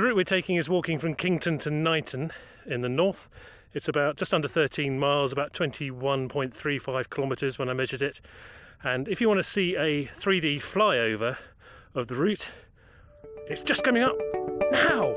The route we're taking is walking from Kington to Knighton in the north. It's about just under 13 miles, about 21.35 kilometres when I measured it. And if you want to see a 3D flyover of the route, it's just coming up now.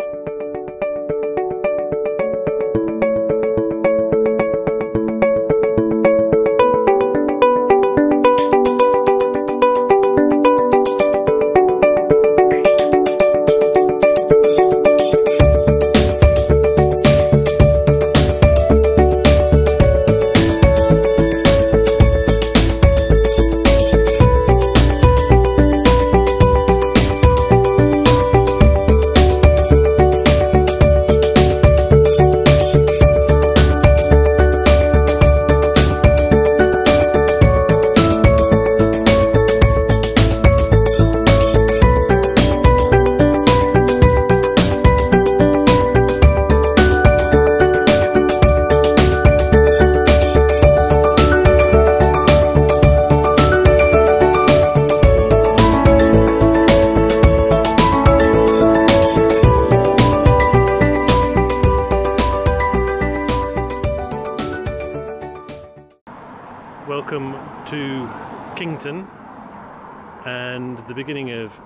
To Kington and the beginning of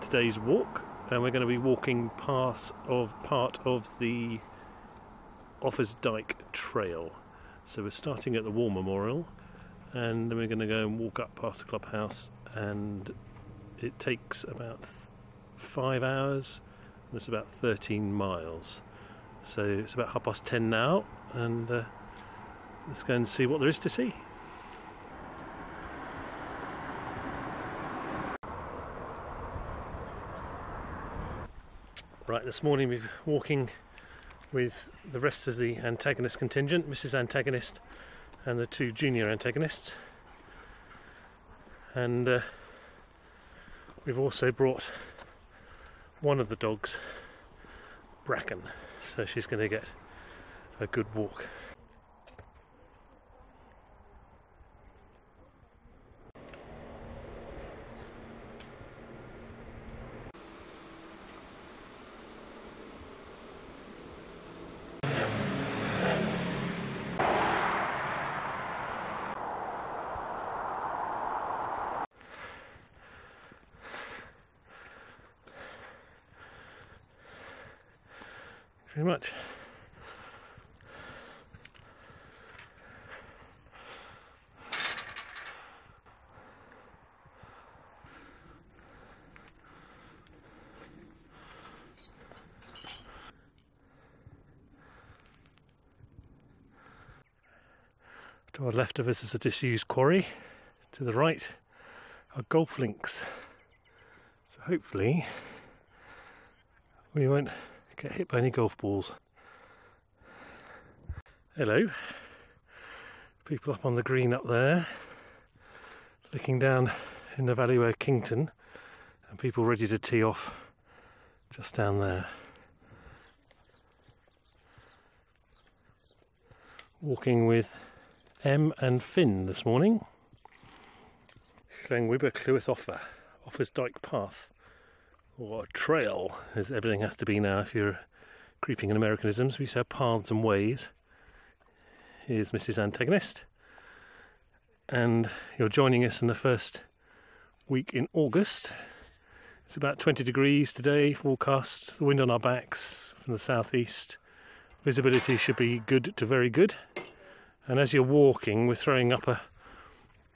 today's walk. And we're going to be walking past of part of the Offa's Dyke Trail. So we're starting at the War Memorial and then we're going to go and walk up past the clubhouse and it takes about five hours and it's about 13 miles. So it's about half past 10 now and uh, let's go and see what there is to see. This morning we're walking with the rest of the antagonist contingent, Mrs. Antagonist and the two junior antagonists. And uh, we've also brought one of the dogs, Bracken, so she's going to get a good walk. Very much. To our left of us is a disused quarry. To the right are golf links. So hopefully we won't get hit by any golf balls. Hello. People up on the green up there, looking down in the valley where Kington, and people ready to tee off just down there. Walking with M and Finn this morning. Llangwybr Clywith Offer, Offa's Dyke Path or a trail, as everything has to be now if you're creeping in Americanisms. We have paths and ways. Here's Mrs. Antagonist, and you're joining us in the first week in August. It's about 20 degrees today, forecast, the wind on our backs from the southeast. Visibility should be good to very good. And as you're walking, we're throwing up a,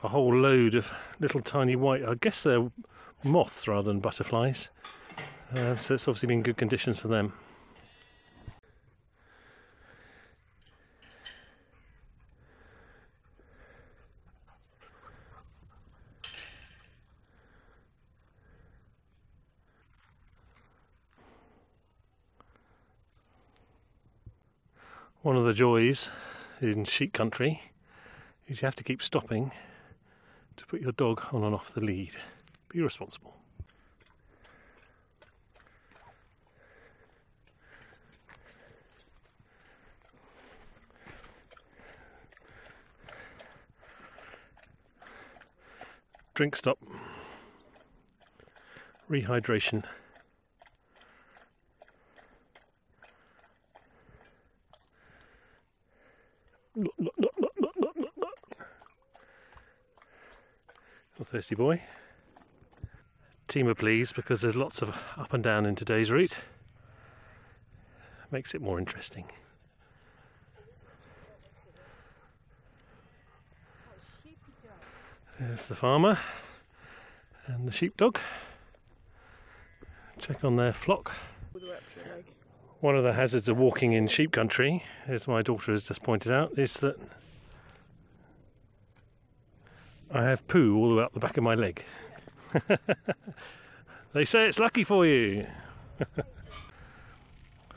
a whole load of little tiny white, I guess they're moths rather than butterflies. Uh, so it's obviously been good conditions for them. One of the joys in sheep country is you have to keep stopping to put your dog on and off the lead. Be responsible. Drink stop. Rehydration. thirsty boy. Team are pleased because there's lots of up and down in today's route. Makes it more interesting. There's the farmer and the sheepdog. Check on their flock. One of the hazards of walking in sheep country, as my daughter has just pointed out, is that I have poo all the way up the back of my leg. they say it's lucky for you.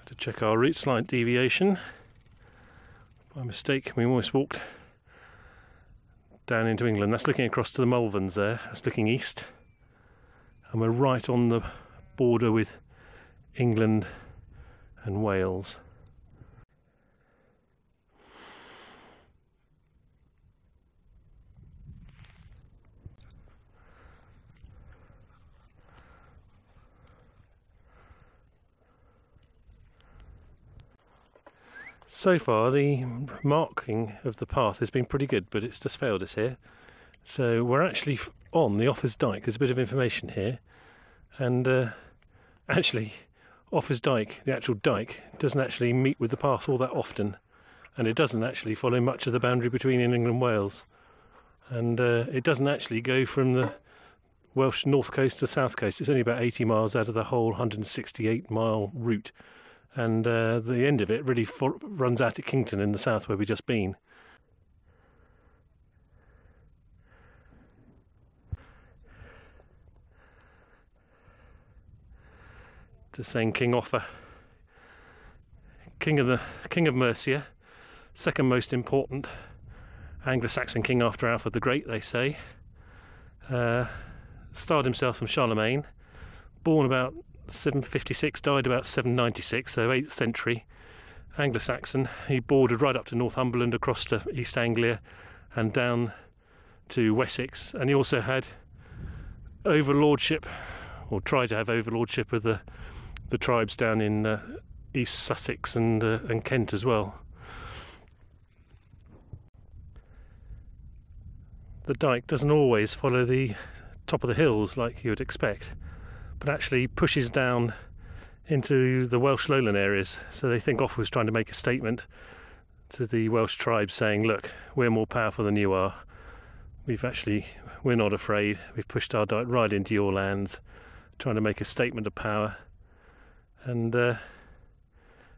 to check our route slight deviation. By mistake, we almost walked down into England. That's looking across to the Malverns there. That's looking east. And we're right on the border with England and Wales. So far, the marking of the path has been pretty good, but it's just failed us here. So we're actually on the Offa's Dyke. There's a bit of information here, and uh, actually, Offa's Dyke, the actual dyke, doesn't actually meet with the path all that often, and it doesn't actually follow much of the boundary between England and Wales, and uh, it doesn't actually go from the Welsh north coast to south coast. It's only about 80 miles out of the whole 168 mile route and uh, the end of it really runs out at Kington in the south where we've just been. To saying King Offa, King of the King of Mercia, second most important Anglo-Saxon king after Alfred the Great, they say. Uh, starred himself from Charlemagne, born about 756, died about 796, so 8th century. Anglo Saxon. He bordered right up to Northumberland, across to East Anglia, and down to Wessex. And he also had overlordship, or tried to have overlordship of the the tribes down in uh, East Sussex and uh, and Kent as well. The dike doesn't always follow the top of the hills like you would expect but actually pushes down into the Welsh lowland areas. So they think Offa was trying to make a statement to the Welsh tribes saying, look, we're more powerful than you are. We've actually, we're not afraid. We've pushed our diet right into your lands, trying to make a statement of power. And uh,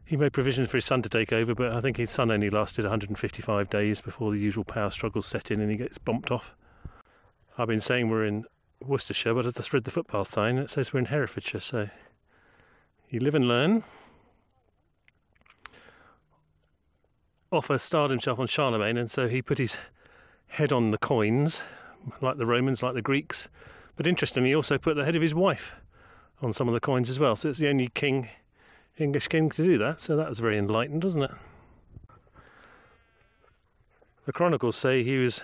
he made provisions for his son to take over, but I think his son only lasted 155 days before the usual power struggles set in and he gets bumped off. I've been saying we're in Worcestershire, but I just read the footpath sign and it says we're in Herefordshire, so you live and learn. Offa starred himself on Charlemagne, and so he put his head on the coins, like the Romans, like the Greeks. But interestingly, he also put the head of his wife on some of the coins as well. So it's the only king, English king, to do that. So that was very enlightened, wasn't it? The chronicles say he was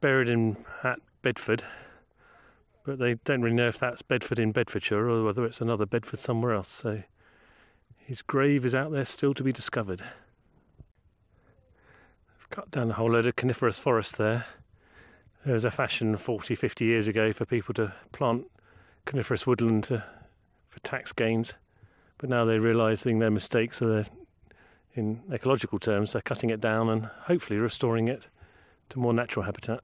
buried in at Bedford but they don't really know if that's Bedford in Bedfordshire or whether it's another Bedford somewhere else. So his grave is out there still to be discovered. I've cut down a whole load of coniferous forest there. There was a fashion 40, 50 years ago for people to plant coniferous woodland to, for tax gains, but now they're realising their mistakes, so they're, in ecological terms, they're cutting it down and hopefully restoring it to more natural habitat.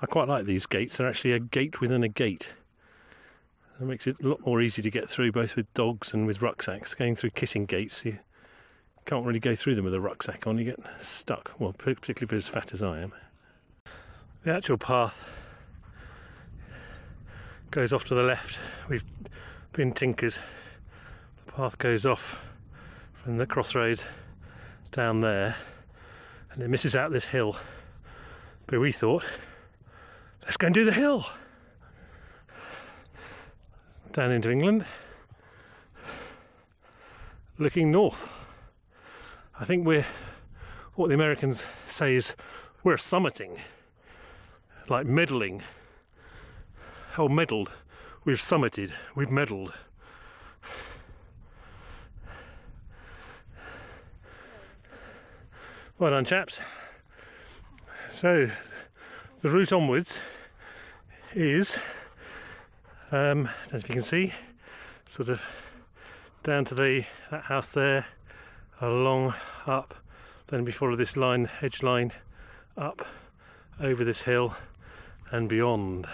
I quite like these gates. They're actually a gate within a gate. It makes it a lot more easy to get through, both with dogs and with rucksacks. Going through kissing gates, you can't really go through them with a rucksack on. You get stuck. Well, particularly if you're as fat as I am. The actual path goes off to the left. We've been tinkers. The path goes off from the crossroad down there, and it misses out this hill. But we thought let's go and do the hill. Down into England, looking north. I think we're what the Americans say is we're summiting, like meddling. Oh, meddled. We've summited. We've meddled. Well done, chaps. So, the route onwards is, um, I don't know if you can see, sort of down to the that house there, along up, then we follow this line, hedge line, up over this hill and beyond.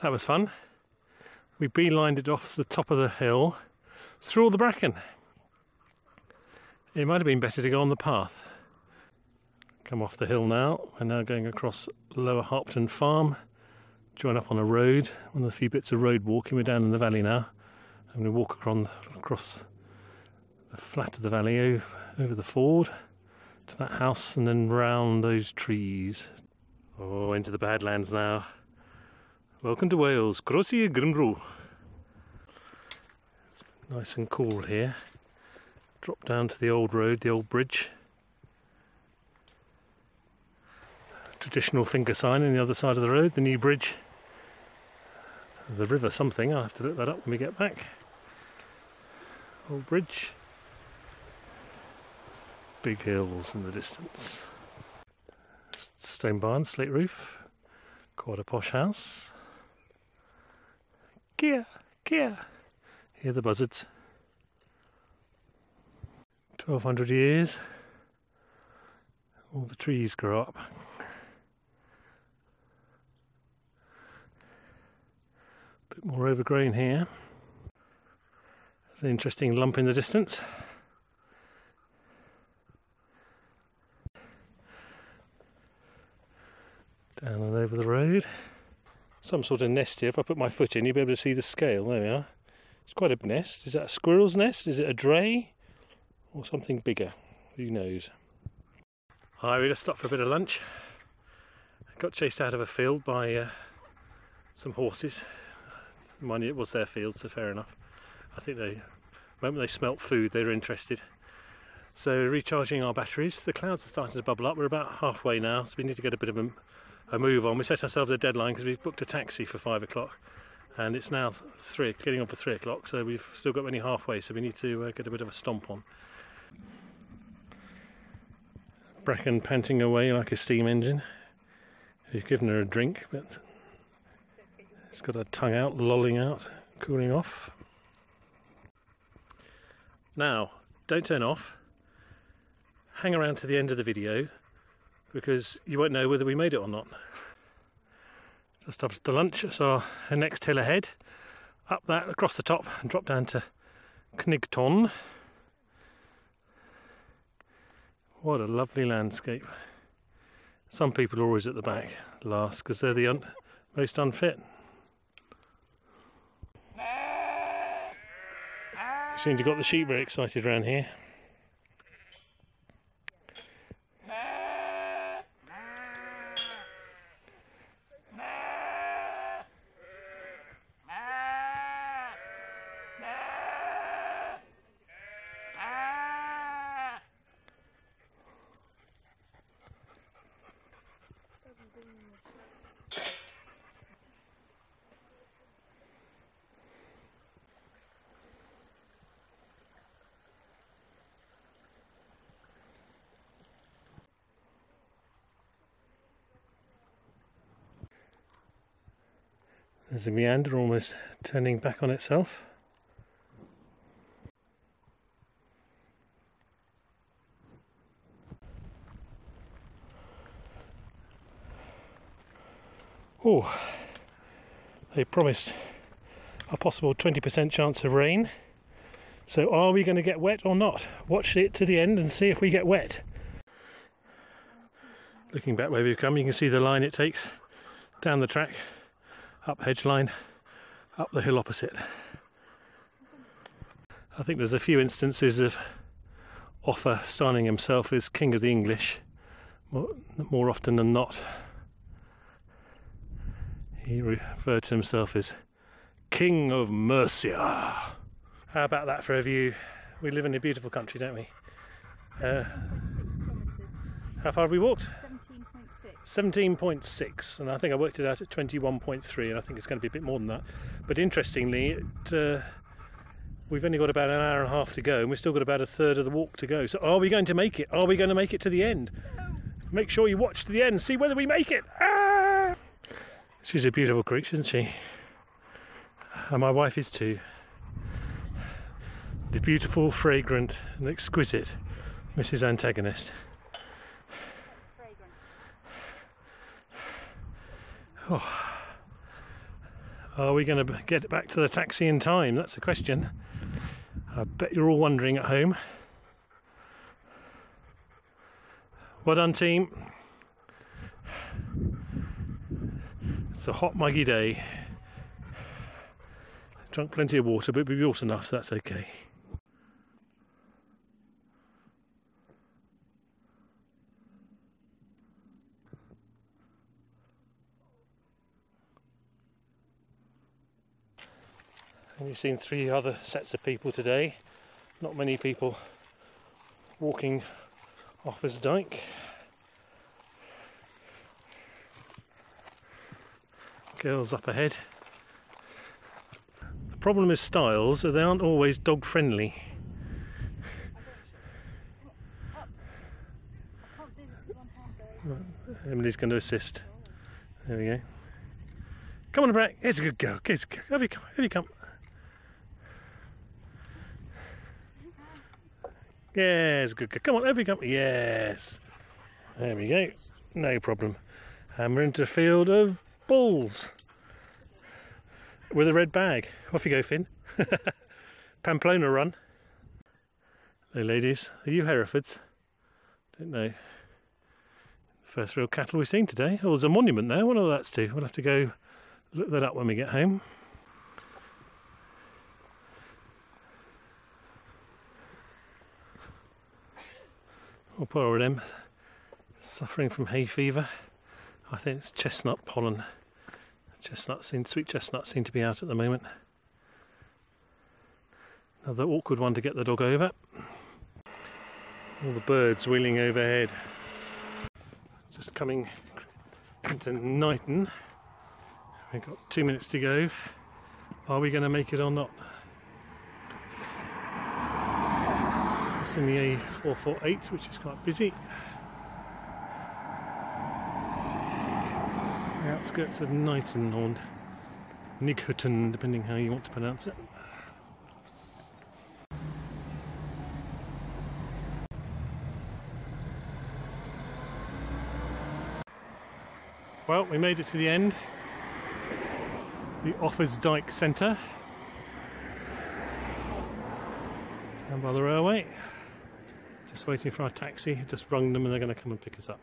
That was fun. We beelined it off the top of the hill through all the bracken. It might have been better to go on the path. Come off the hill now. We're now going across Lower Harpton Farm. Join up on a road, one of the few bits of road walking. We're down in the valley now. I'm going to walk across, across the flat of the valley over the ford to that house and then round those trees. Oh, into the Badlands now. Welcome to Wales, Croeso i Gymru. Nice and cool here. Drop down to the old road, the old bridge. Traditional finger sign on the other side of the road, the new bridge. The river something, I'll have to look that up when we get back. Old bridge. Big hills in the distance. Stone barn, slate roof. Quite a posh house. Kia, kia. Hear the buzzards. 1200 years. All the trees grow up. Bit more overgrown here. There's an interesting lump in the distance. Down and over the road. Some sort of nest here. If I put my foot in, you'll be able to see the scale. There we are. It's quite a nest. Is that a squirrel's nest? Is it a dray? Or something bigger? Who knows? I we just stopped for a bit of lunch. Got chased out of a field by uh, some horses. Mind you, it was their field, so fair enough. I think they, the moment they smelt food, they were interested. So recharging our batteries. The clouds are starting to bubble up. We're about halfway now, so we need to get a bit of a, a move on. We set ourselves a deadline because we've booked a taxi for five o'clock and it's now three, getting on for three o'clock, so we've still got only halfway, so we need to uh, get a bit of a stomp on. Bracken panting away like a steam engine. We've given her a drink, but it's got her tongue out, lolling out, cooling off. Now, don't turn off. Hang around to the end of the video because you won't know whether we made it or not just after the lunch. So our next hill ahead, up that across the top and drop down to Knighton. What a lovely landscape. Some people are always at the back last because they're the un most unfit. Seem to got the sheep very excited around here. There's a meander almost turning back on itself. Oh, they promised a possible 20% chance of rain. So, are we going to get wet or not? Watch it to the end and see if we get wet. Looking back where we've come, you can see the line it takes down the track up hedge line, up the hill opposite. I think there's a few instances of Offa styling himself as King of the English more, more often than not. He referred to himself as King of Mercia. How about that for a view? We live in a beautiful country, don't we? Uh, how far have we walked? 17.6 and I think I worked it out at 21.3 and I think it's going to be a bit more than that but interestingly it, uh, we've only got about an hour and a half to go, and we've still got about a third of the walk to go. So, are we going to make it? Are we going to make it to the end? Make sure you watch to the end, see whether we make it. Ah! She's a beautiful creature, isn't she? And my wife is too. The beautiful, fragrant, and exquisite Mrs. Antagonist. Oh. Are we going to get back to the taxi in time? That's the question. I bet you're all wondering at home. Well done, team. It's a hot, muggy day. Drunk plenty of water, but we've bought enough, so that's okay. And we've seen three other sets of people today. Not many people walking Offa's Dyke. Girls up ahead. The problem is stiles, they aren't always dog friendly. Emily's going to assist. There we go. Come on, Brett. Here's a good girl. Here's a good girl. Have you come? Have you come? Yes, good. Come on, over you come. Yes. There we go. No problem. And we're into a field of bulls with a red bag. Off you go, Finn. Pamplona run. Hey, ladies. Are you Herefords? Don't know. First real cattle we've seen today. Oh, there's a monument there. What all that's to? We'll have to go look that up when we get home. Oh, poor them, suffering from hay fever. I think it's chestnut pollen. Chestnut seem, sweet chestnut seem to be out at the moment. Another awkward one to get the dog over. All the birds wheeling overhead. Just coming into Knighton. We've got two minutes to go. Are we going to make it or not? In the A448, which is quite busy. The outskirts of Knighton or Nighutten, depending how you want to pronounce it. Well, we made it to the end. The Offa's Dyke Centre. Down by the railway. Just waiting for our taxi. Just rung them and they're going to come and pick us up.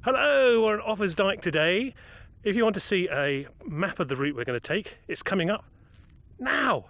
Hello, we're at Offa's Dyke today. If you want to see a map of the route we're going to take, it's coming up now.